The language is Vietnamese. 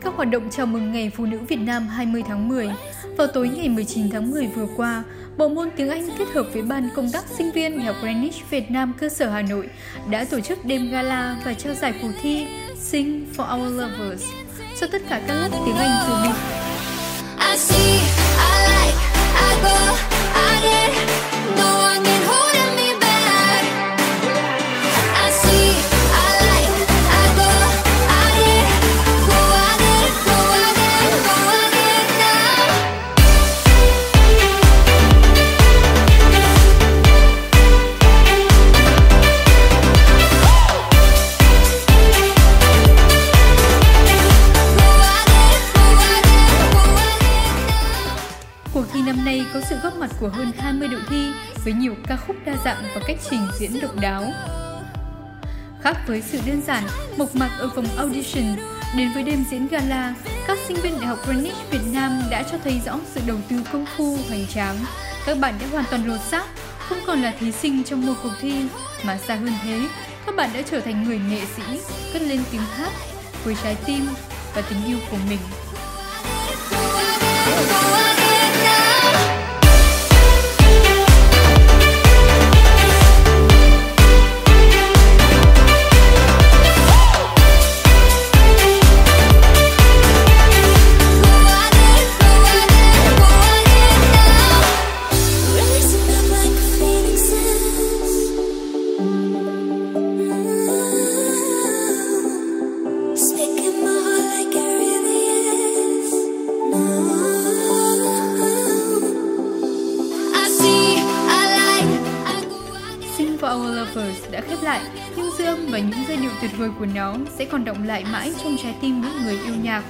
các hoạt động chào mừng Ngày Phụ nữ Việt Nam 20 tháng 10. Vào tối ngày 19 tháng 10 vừa qua, Bộ môn tiếng Anh kết hợp với Ban Công tác Sinh viên Đại học Greenwich Việt Nam cơ sở Hà Nội đã tổ chức đêm gala và trao giải cuộc thi Sing for Our Lovers cho tất cả các lớp tiếng Anh dự bị có sự góp mặt của hơn 20 đội thi với nhiều ca khúc đa dạng và cách trình diễn độc đáo. Khác với sự đơn giản, mộc mạc ở vòng audition, đến với đêm diễn gala, các sinh viên Đại học Greenwich Việt Nam đã cho thấy rõ sự đầu tư công phu, hoành tráng. Các bạn đã hoàn toàn lột xác, không còn là thí sinh trong một cuộc thi, mà xa hơn thế, các bạn đã trở thành người nghệ sĩ, cất lên tiếng hát với trái tim và tình yêu của mình. For Our Lovers đã khép lại, nhưng dư âm và những giai điệu tuyệt vời của nó sẽ còn động lại mãi trong trái tim những người yêu nhạc.